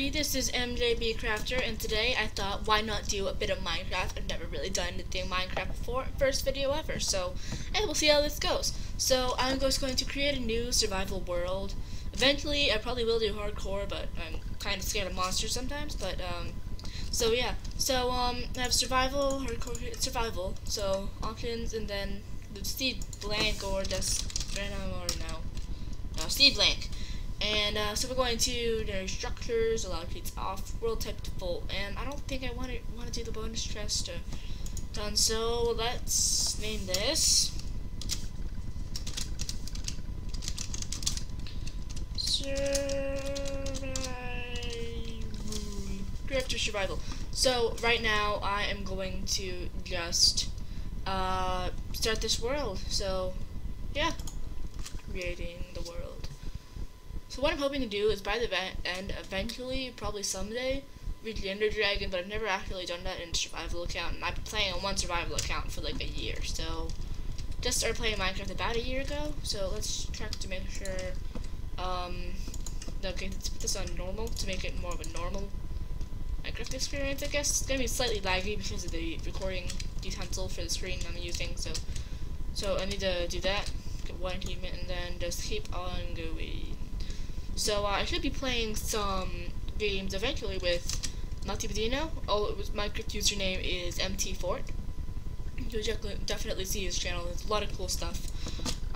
everybody, this is MJB Crafter, and today I thought, why not do a bit of Minecraft? I've never really done anything Minecraft before, first video ever, so, and we'll see how this goes. So, I'm just going to create a new survival world. Eventually, I probably will do hardcore, but I'm kind of scared of monsters sometimes, but, um, so yeah. So, um, I have survival, hardcore, survival, so, options, and then the seed blank, or just, random, or no, no, seed blank. And uh, so we're going to their structures, allow creates off world type default. And I don't think I want to want to do the bonus chest done. So let's name this. Survival. survival. So right now I am going to just uh, start this world. So yeah, creating the world. So what I'm hoping to do is by the end, eventually, probably someday, reach the Ender Dragon, but I've never actually done that in survival account, and I've been playing on one survival account for like a year, so just started playing Minecraft about a year ago, so let's check to make sure, um, okay, let's put this on normal to make it more of a normal Minecraft experience, I guess. It's gonna be slightly laggy because of the recording utensil for the screen I'm using, so, so I need to do that, get one achievement, and then just keep on going. So uh, I should be playing some games eventually with Matibadino. Oh, was, my username is MT Fort. You'll definitely see his channel. There's a lot of cool stuff.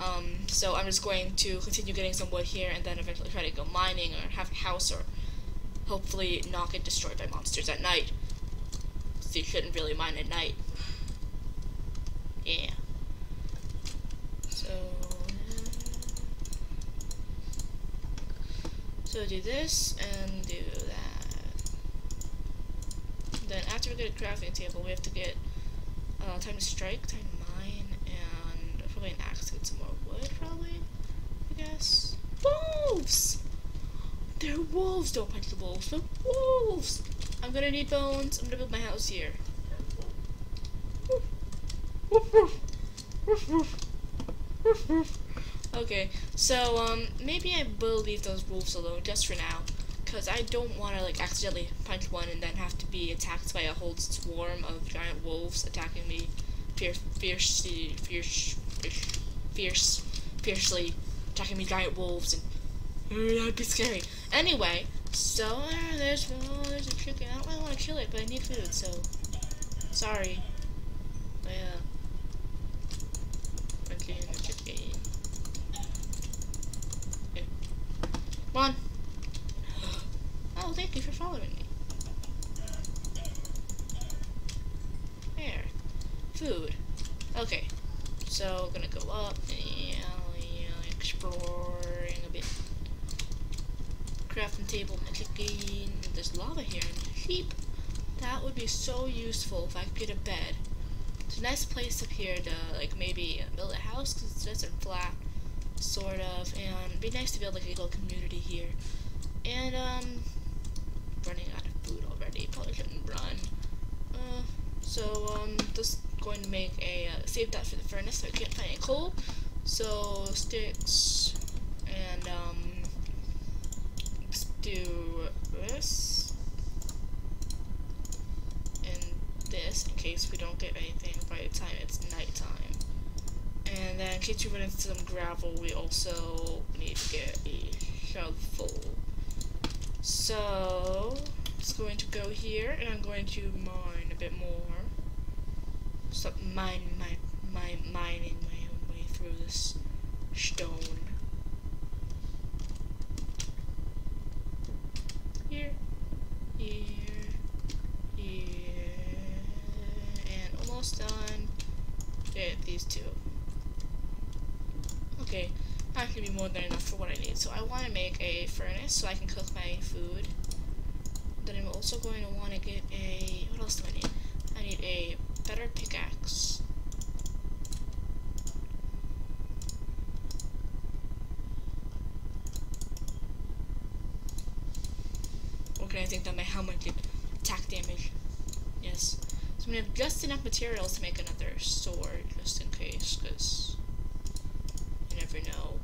Um, so I'm just going to continue getting some wood here and then eventually try to go mining or have a house or hopefully not get destroyed by monsters at night. So you shouldn't really mine at night. Yeah. So So do this and do that. Then after we get a crafting table, we have to get uh, time to strike, time to mine, and probably an axe to get some more wood, probably, I guess. Wolves! They're wolves! Don't punch the wolves. They're wolves! I'm gonna need bones. I'm gonna build my house here. Woof, woof. Woof, woof. Woof, woof. Okay, so um, maybe I will leave those wolves alone just for now, because I don't want to like accidentally punch one and then have to be attacked by a whole swarm of giant wolves attacking me, fierce, fiercely, fierce, fierce, fierce, fiercely attacking me giant wolves, and uh, that'd be scary. Anyway, so uh, there's oh, there's a chicken. I don't really want to kill it, but I need food, so sorry. On. Oh, thank you for following me. There. Food. Okay. So, gonna go up and exploring a bit. Crafting table, chicken. There's lava here and sheep. That would be so useful if I could get a bed. It's a nice place up here to, like, maybe build a house because it's nice and flat sort of, and it'd be nice to build like a little community here. And, um, running out of food already, probably shouldn't run. Uh, so, um, just going to make a, uh, save that for the furnace so I can't find any coal. So, sticks, and, um, let's do this, and this, in case we don't get anything by the time it's nighttime. And then in case we run into some gravel, we also need to get a shovel. So, it's going to go here, and I'm going to mine a bit more. Mine, mine, mine, furnace so I can cook my food. Then I'm also going to want to get a... What else do I need? I need a better pickaxe. Okay, I think that my helmet did attack damage. Yes. So I'm to have just enough materials to make another sword, just in case, because you never know.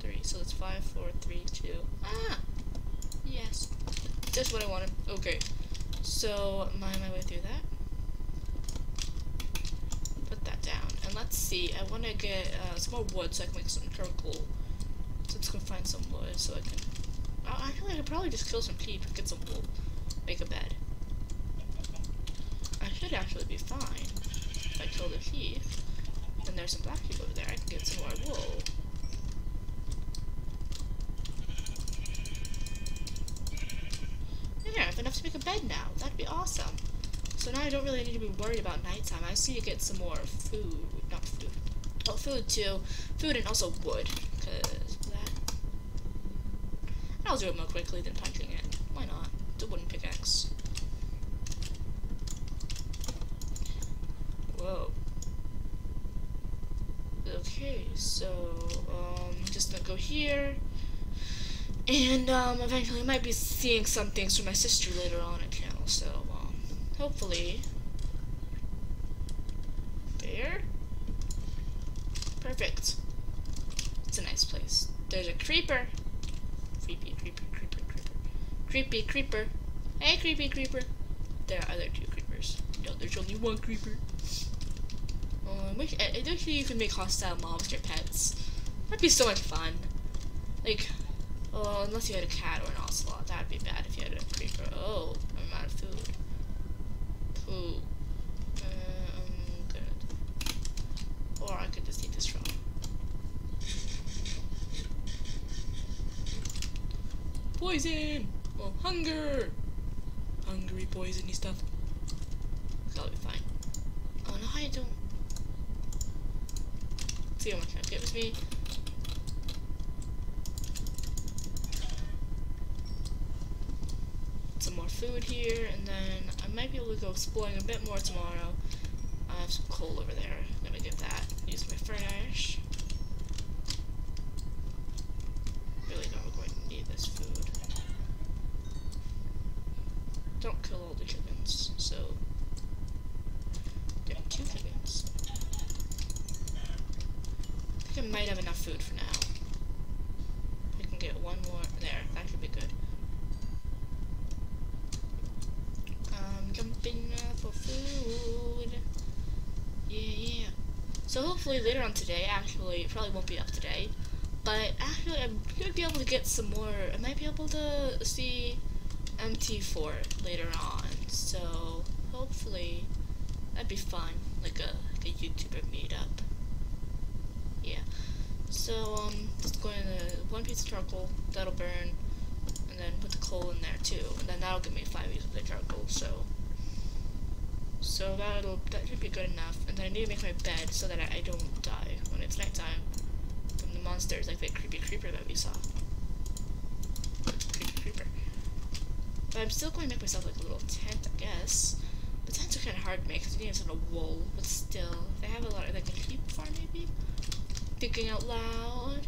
Three, so it's five, four, three. Just what I wanted. Okay. So, on my way through that? Put that down. And let's see, I want to get uh, some more wood so I can make some charcoal. So let's go find some wood so I can... Oh, actually, I could probably just kill some sheep and get some wool. Make a bed. I should actually be fine if I kill the sheep. And there's some black I don't really need to be worried about nighttime. I just need to get some more food. Not food. Oh, food too. Food and also wood. Because that. I'll do it more quickly than punching it. Why not? A wooden pickaxe. Whoa. Okay, so, um, just gonna go here. And, um, eventually I might be seeing some things from my sister later on in channel, so, hopefully. There. Perfect. It's a nice place. There's a creeper. Creepy, creeper, creeper, creeper. Creepy, creeper. Hey, creepy, creeper. There are other two creepers. No, there's only one creeper. Oh, I wish, I, I wish you could make hostile mobs your pets. That'd be so much fun. Like, oh, unless you had a cat or an ocelot. That'd be bad if you had a creeper. Oh, I'm out of food. Food. Uh, good. Or I could just eat this raw. Poison! Oh, hunger! Hungry, poisony stuff. That'll be fine. Oh, no, I don't. See how much that gives me. Food here, and then I might be able to go exploring a bit more tomorrow. I have some coal over there. Let me get that. Use my furnace. Really not going to need this food. Don't kill all the chickens, so are two chickens. I think I might have enough food for now. We can get one more So hopefully later on today, actually, it probably won't be up today, but actually I should be able to get some more, I might be able to see MT Fort later on, so hopefully that'd be fun, like a, like a YouTuber meetup. Yeah. So, um, just going to one piece of charcoal, that'll burn, and then put the coal in there too, and then that'll give me five pieces of the charcoal, so. So that'll, that should be good enough, and then I need to make my bed so that I, I don't die when it's nighttime from the monsters, like the creepy creeper that we saw. Creepy creeper. But I'm still going to make myself like a little tent, I guess. The tents are kind of hard to make because you need some wool, but still. they have a lot of, like a sheep farm maybe? Thinking out loud.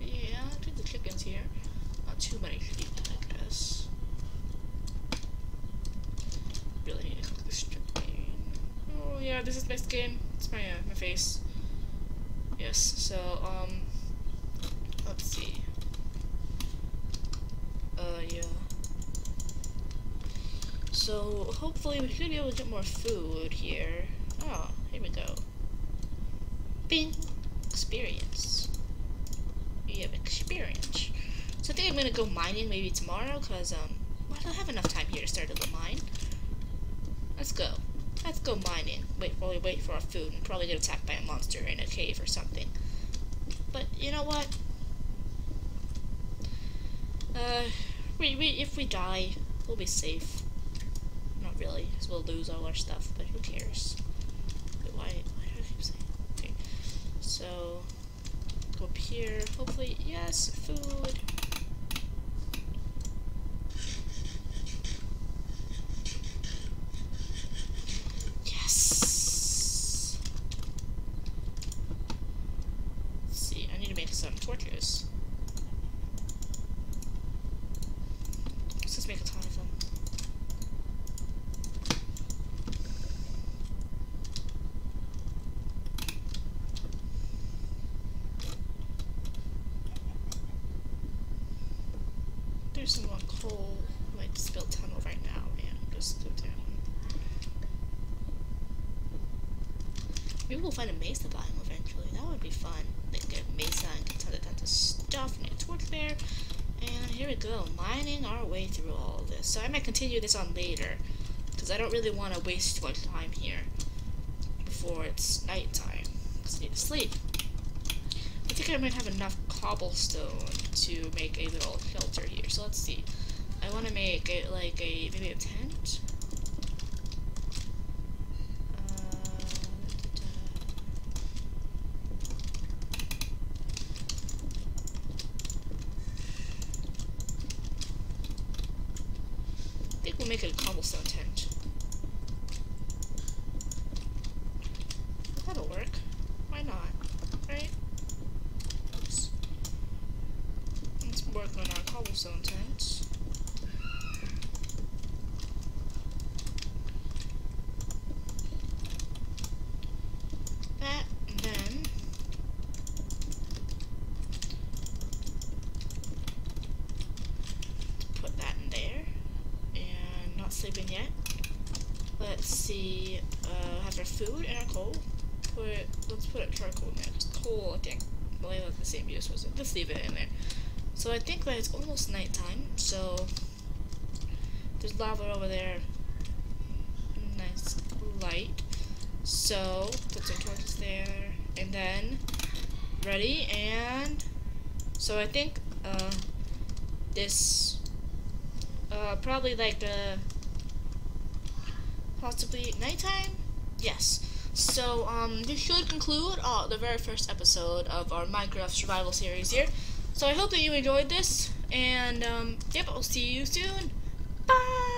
Yeah, I think the chickens here. Not too many sheep, I guess. Really need to cook this chicken. Oh yeah, this is my skin. It's my, uh, my face. Yes, so, um, let's see. Uh, yeah. So, hopefully we should be able to get more food here. Oh, here we go. Bing! Experience. We have experience. So I think I'm gonna go mining maybe tomorrow, cause, um, I don't have enough time here to start a little mine. Let's go. Let's go mining. Wait while we wait for our food and probably get attacked by a monster in a cave or something. But, you know what? Uh, we, we, if we die, we'll be safe. Not really, because we'll lose all our stuff, but who cares? Wait, why, why do I keep saying? Okay, so, go up here, hopefully, yes, food. Yes! Let's see, I need to make some torches. Let's just make a ton of them. There's some more coal. might spill tunnel right now and just go down. Maybe we'll find a mesa biome eventually. That would be fun. Like get a mesa and get tons of tons of stuff and a torch there. And here we go, mining our way through all of this. So I might continue this on later, because I don't really want to waste too much time here before it's nighttime. Because I need to sleep. I think I might have enough cobblestone to make a little shelter here. So let's see. I want to make it like a maybe a tent. Uh, I think we'll make it a cobblestone tent. That'll work. Why not? Right? Oops. Let's work on our cobblestone tent. That, and then... Put that in there. And not sleeping yet. Let's see, uh, have our food and our coal. Put, let's put a charcoal in there. Just I think. Well, have the same use, was it? Let's leave it in there. So I think that it's almost nighttime, so there's lava over there. Nice light. So, put some torches there, and then, ready, and, so I think, uh, this, uh, probably like, uh, possibly nighttime? Yes. So, um, this should conclude uh, the very first episode of our Minecraft survival series here. So I hope that you enjoyed this, and, um, yep, I'll see you soon. Bye!